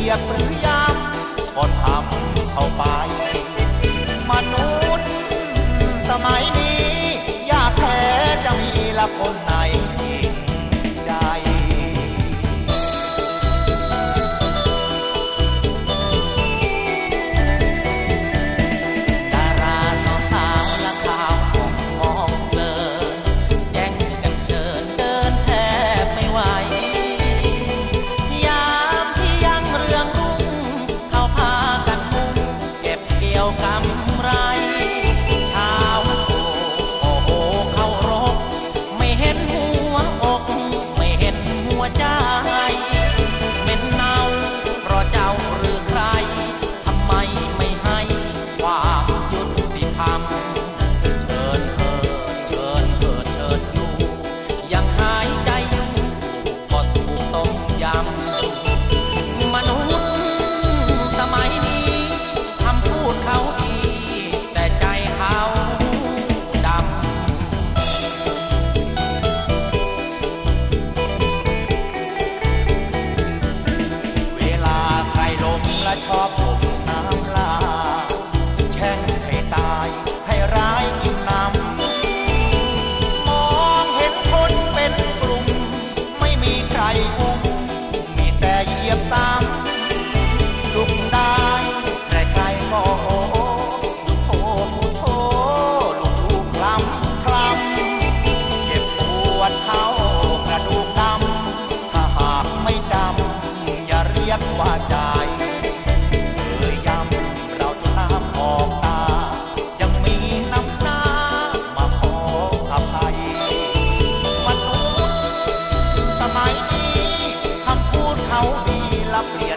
ยียบหรือยามก็ทำเข้าไป มนุษย์ สมัยนี้ยากแท้จะมีละคน up